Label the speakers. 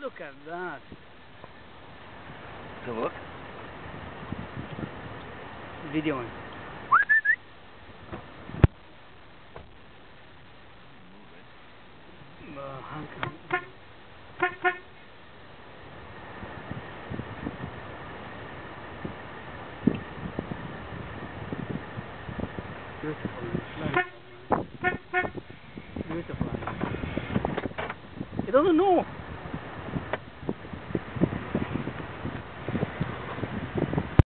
Speaker 1: Look at that.
Speaker 2: Have a look.
Speaker 1: Videoing. Uh, hankali. Beautiful. Beautiful. It doesn't know.